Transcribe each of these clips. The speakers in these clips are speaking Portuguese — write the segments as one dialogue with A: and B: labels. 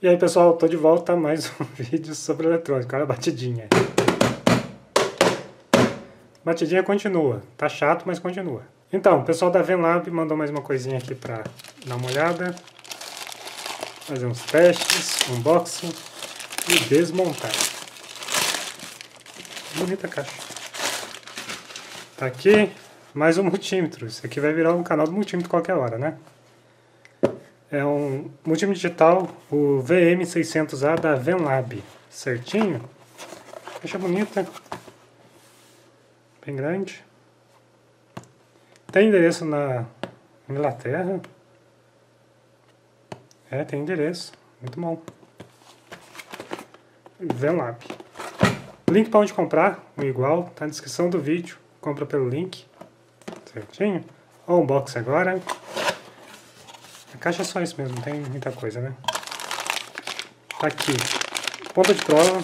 A: E aí pessoal, tô de volta a mais um vídeo sobre eletrônica, olha a batidinha. Batidinha continua, tá chato, mas continua. Então, o pessoal da Venlab mandou mais uma coisinha aqui pra dar uma olhada. Fazer uns testes, unboxing e desmontar. Bonita caixa. Tá aqui mais um multímetro. Isso aqui vai virar um canal do multímetro qualquer hora, né? É um multímetro digital, o VM600A da Venlab. Certinho. Caixa bonita. Bem grande. Tem endereço na Inglaterra. É, tem endereço. Muito bom. Venlab. Link para onde comprar, o igual, tá na descrição do vídeo. Compra pelo link. Certinho? Unboxing agora. A caixa é só isso mesmo, não tem muita coisa, né? Tá aqui. Ponta de prova.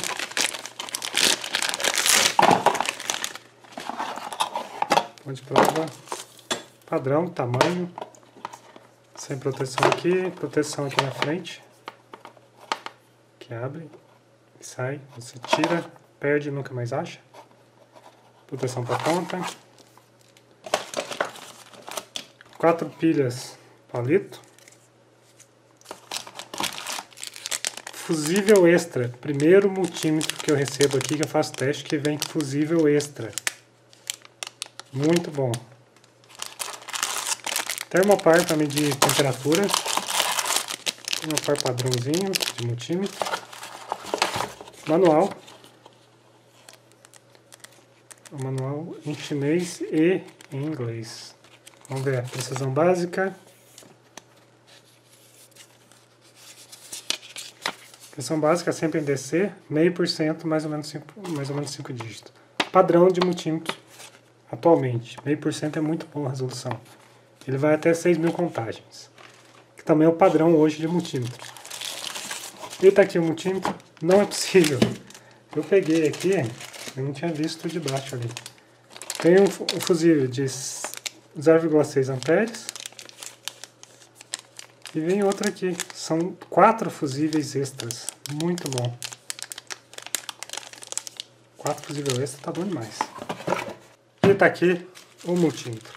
A: Ponta de prova. Padrão, tamanho. Sem proteção aqui. Proteção aqui na frente. Que abre. Sai. Você tira, perde e nunca mais acha. Proteção para ponta. Quatro pilhas palito. Fusível extra. Primeiro multímetro que eu recebo aqui, que eu faço teste, que vem fusível extra. Muito bom. Termopar para medir temperatura. Termopar padrãozinho de multímetro. Manual. O manual em chinês e em inglês. Vamos ver a precisão básica. Pressão básica sempre em DC, meio por cento, mais ou menos 5 mais ou menos cinco dígitos. Padrão de multímetro atualmente, meio por cento é muito boa resolução. Ele vai até 6 mil contagens, que também é o padrão hoje de multímetro. E tá aqui o multímetro, não é possível. Eu peguei aqui, eu não tinha visto de baixo ali. Tem um, um fusível de 0,6 amperes e vem outro aqui. São quatro fusíveis extras. Muito bom. Quatro fusíveis extras tá bom demais. E tá aqui o multímetro.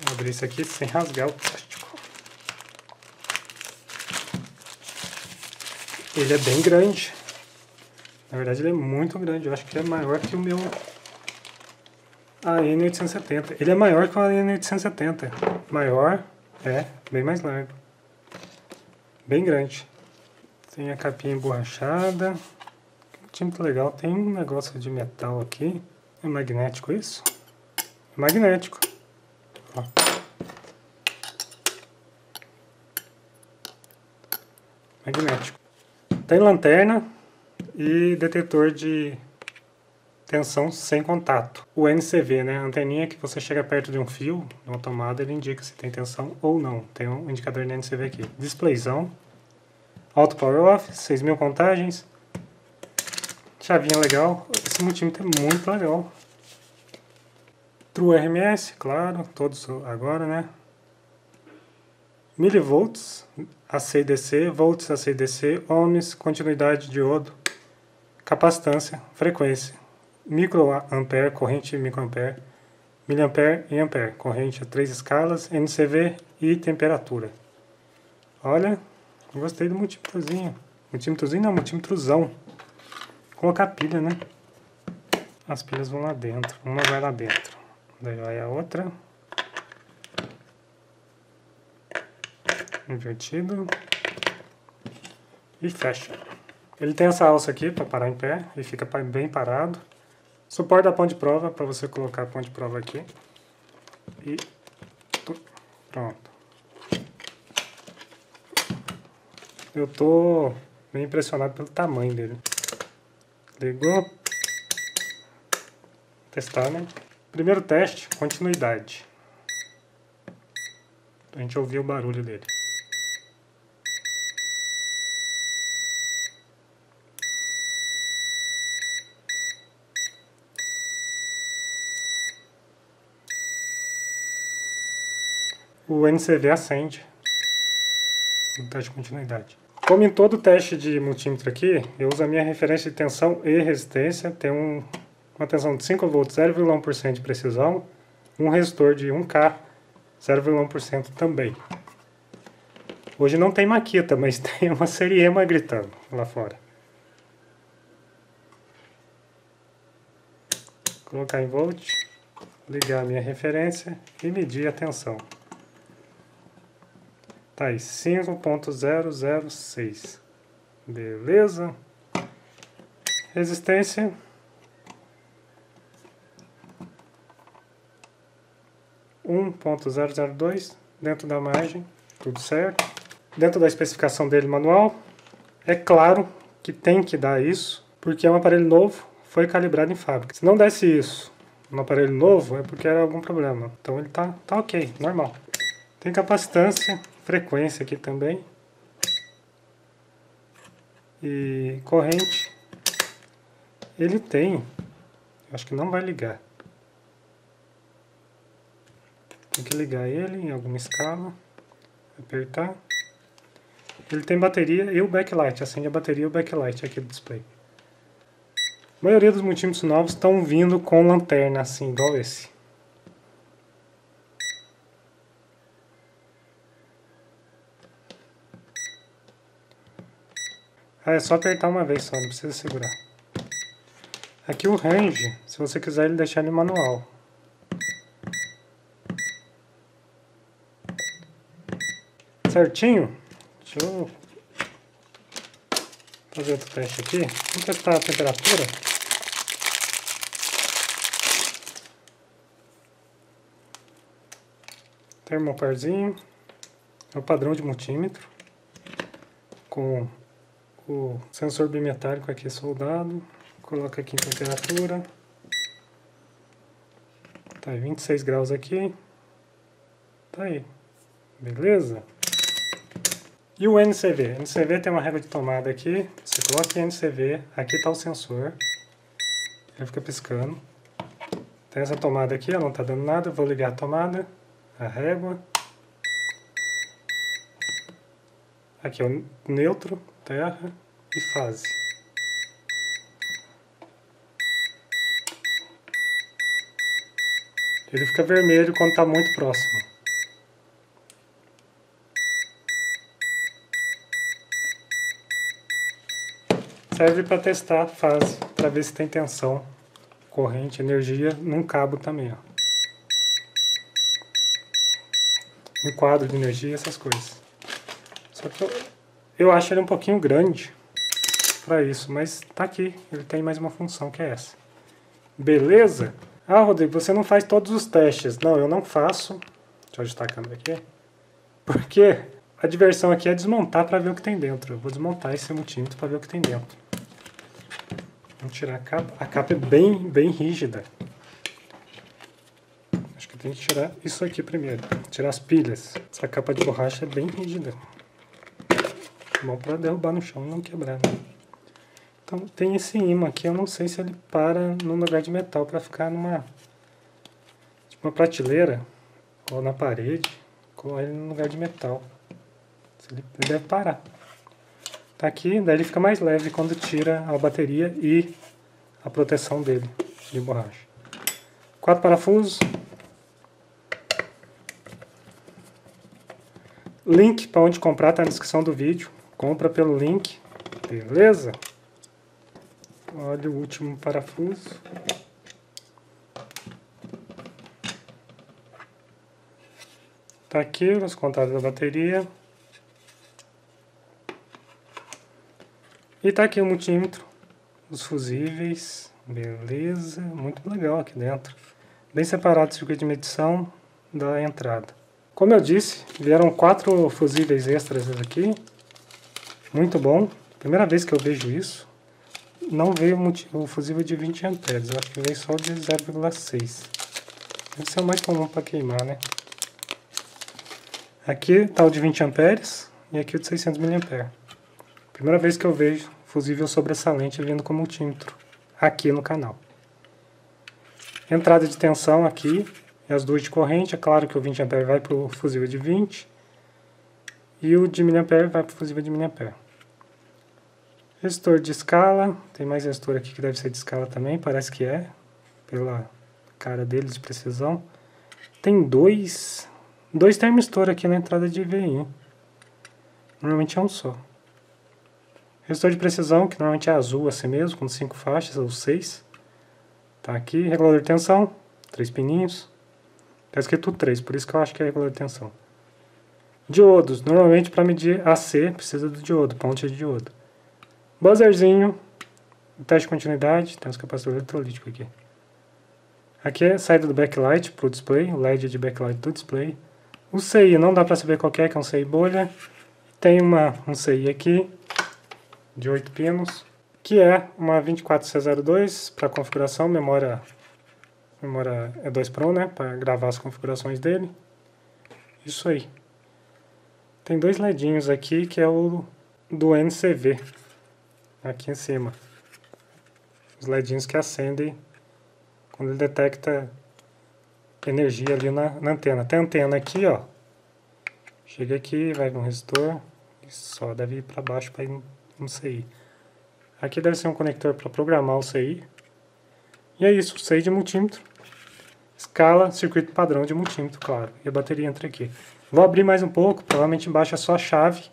A: Vou abrir isso aqui sem rasgar o plástico. Ele é bem grande. Na verdade ele é muito grande. Eu acho que ele é maior que o meu a N870. Ele é maior que o N870. Maior, é, bem mais largo. Bem grande. Tem a capinha emborrachada. Muito legal. Tem um negócio de metal aqui. É magnético isso? É magnético. Ó. Magnético. Tem lanterna e detetor de tensão sem contato. O NCV, né, a anteninha que você chega perto de um fio, de uma tomada, ele indica se tem tensão ou não. Tem um indicador de NCV aqui. Displayzão, auto power off, 6.000 contagens, chavinha legal. Esse multímetro é muito legal. True RMS, claro, todos agora, né? Milivolts, AC e DC, volts AC e DC, ohms, continuidade de diodo, capacitância, frequência microampere, corrente microampere, miliampere e ampere, corrente a três escalas, NCV e temperatura. Olha, gostei do multímetrozinho. Multímetrozinho não, multímetrozão. Colocar pilha, né? As pilhas vão lá dentro, uma vai lá dentro. Daí vai a outra. Invertido. E fecha. Ele tem essa alça aqui para parar em pé, e fica bem parado. Suporte da ponte de prova, para você colocar a ponte de prova aqui. E pronto. Eu tô bem impressionado pelo tamanho dele. Ligou. Testar, né? Primeiro teste, continuidade. A gente ouvir o barulho dele. O NCV acende no teste de continuidade. Como em todo teste de multímetro aqui, eu uso a minha referência de tensão e resistência, tem um, uma tensão de 5 volts, 0,1% de precisão, um resistor de 1K, 0,1% também. Hoje não tem maquita, mas tem uma seriema gritando lá fora. Colocar em volt, ligar a minha referência e medir a tensão. Tá aí, 5.006. Beleza. Resistência. Um ponto zero zero dois dentro da margem, tudo certo. Dentro da especificação dele manual, é claro que tem que dar isso, porque é um aparelho novo, foi calibrado em fábrica. Se não desse isso no aparelho novo, é porque era algum problema. Então ele tá, tá ok, normal. Tem capacitância, frequência aqui também. E corrente. Ele tem, acho que não vai ligar. Tem que ligar ele em alguma escala, apertar. Ele tem bateria e o backlight, acende a bateria e o backlight aqui do display. A maioria dos multímetros novos estão vindo com lanterna assim, igual esse. Ah, é só apertar uma vez só, não precisa segurar. Aqui o range, se você quiser ele deixar ele manual. Certinho? Deixa eu fazer outro teste aqui. Vamos testar a temperatura. Termoparzinho. É o padrão de multímetro. Com o sensor bimetálico aqui soldado, coloca aqui em temperatura, tá aí 26 graus aqui, tá aí, beleza? E o NCV? O NCV tem uma régua de tomada aqui, você coloca em NCV, aqui está o sensor, ele fica piscando. Tem essa tomada aqui, ela não está dando nada, vou ligar a tomada, a régua. Aqui é o neutro, terra e fase. Ele fica vermelho quando está muito próximo. Serve para testar a fase, para ver se tem tensão, corrente, energia num cabo também. Ó. Enquadro de energia, essas coisas. Só que eu, eu acho ele um pouquinho grande para isso, mas tá aqui, ele tem mais uma função que é essa. Beleza? Ah, Rodrigo, você não faz todos os testes. Não, eu não faço. Deixa eu ajustar a câmera aqui. Porque a diversão aqui é desmontar para ver o que tem dentro. Eu vou desmontar esse multímetro para ver o que tem dentro. Vamos tirar a capa. A capa é bem, bem rígida. Acho que tem que tirar isso aqui primeiro. Tirar as pilhas. Essa capa de borracha é bem rígida. Bom para derrubar no chão e não quebrar, né? Então tem esse imã aqui, eu não sei se ele para num lugar de metal para ficar numa tipo uma prateleira ou na parede, com ele num lugar de metal. Ele, ele deve parar. Tá aqui, daí ele fica mais leve quando tira a bateria e a proteção dele de borracha. Quatro parafusos. Link para onde comprar está na descrição do vídeo. Compra pelo link, beleza? Olha o último parafuso. Tá aqui os contatos da bateria. E tá aqui o multímetro, os fusíveis, beleza, muito legal aqui dentro. Bem separado o circuito de medição da entrada. Como eu disse, vieram quatro fusíveis extras aqui, muito bom, primeira vez que eu vejo isso não veio o fusível de 20 amperes, eu acho que veio só de 0,6. Deve ser o mais comum para queimar, né? Aqui está o de 20 amperes e aqui o de 600 mA. Primeira vez que eu vejo fusível sobressalente vindo com multímetro aqui no canal. Entrada de tensão aqui e as duas de corrente. É claro que o 20 A vai para o fusível de 20 e o de mA vai para fusível de mA. Resistor de escala, tem mais resistor aqui que deve ser de escala também, parece que é, pela cara deles de precisão. Tem dois, dois termistor aqui na entrada de VI, normalmente é um só. Resistor de precisão, que normalmente é azul assim mesmo, com cinco faixas ou seis. Tá aqui, regulador de tensão, três pininhos. Tá escrito 3, por isso que eu acho que é regulador de tensão. Diodos, normalmente para medir AC precisa do diodo, ponte de diodo. Buzzerzinho, teste de continuidade, temos capacitor eletrolítico aqui. Aqui é a saída do backlight para o display, o LED de backlight do display. O CI não dá para saber qual é, que é um CI bolha. Tem uma, um CI aqui, de 8 pinos, que é uma 24C02 para configuração, memória, memória E2 Pro, né, para gravar as configurações dele. Isso aí. Tem dois ledinhos aqui, que é o do NCV, aqui em cima. Os ledinhos que acendem quando ele detecta energia ali na, na antena. Tem antena aqui, ó. Chega aqui, vai no resistor, e só deve ir para baixo para ir no CI. Aqui deve ser um conector para programar o CI. E é isso, CI de multímetro. Escala, circuito padrão de multímetro, claro. E a bateria entra aqui. Vou abrir mais um pouco, provavelmente embaixo é só a chave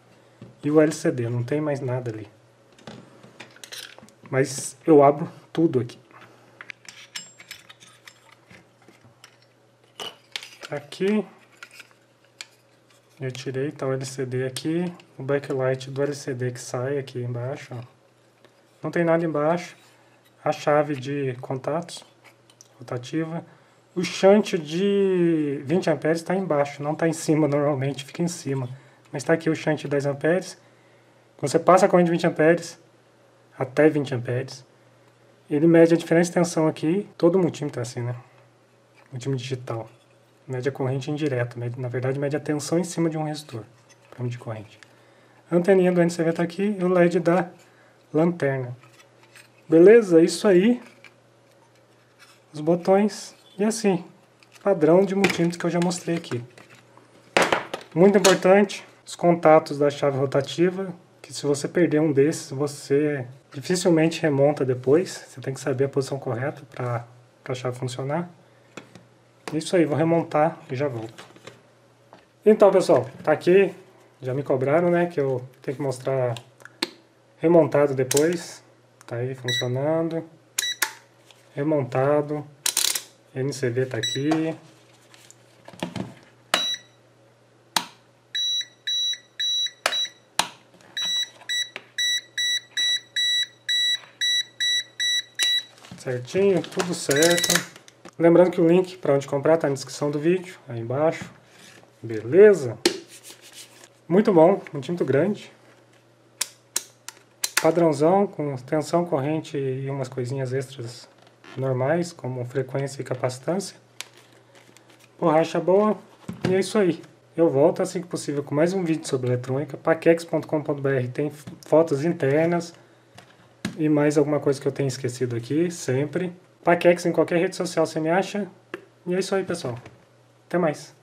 A: e o LCD, não tem mais nada ali. Mas eu abro tudo aqui. Aqui. Eu tirei, tá o LCD aqui, o backlight do LCD que sai aqui embaixo, ó. Não tem nada embaixo. A chave de contatos rotativa o shunt de 20 amperes está embaixo, não está em cima normalmente, fica em cima. Mas está aqui o shunt de 10 amperes. Quando você passa a corrente de 20 amperes, até 20 amperes, ele mede a diferença de tensão aqui, todo multímetro é assim, né? Multímetro digital. Mede a corrente indireta, mede, na verdade mede a tensão em cima de um resistor, para medir corrente. A anteninha do NCV está aqui e o LED da lanterna. Beleza? Isso aí. Os botões e assim, padrão de multímetros que eu já mostrei aqui. Muito importante, os contatos da chave rotativa, que se você perder um desses, você dificilmente remonta depois. Você tem que saber a posição correta para a chave funcionar. Isso aí, vou remontar e já volto. Então, pessoal, tá aqui. Já me cobraram, né, que eu tenho que mostrar remontado depois. Tá aí funcionando. Remontado. NCV está aqui. Certinho, tudo certo. Lembrando que o link para onde comprar está na descrição do vídeo, aí embaixo. Beleza? Muito bom, muito grande. Padrãozão, com tensão corrente e umas coisinhas extras normais, como frequência e capacitância. Borracha boa, e é isso aí. Eu volto assim que possível com mais um vídeo sobre eletrônica. Paquex.com.br tem fotos internas e mais alguma coisa que eu tenho esquecido aqui, sempre. Paquex em qualquer rede social você me acha. E é isso aí, pessoal. Até mais.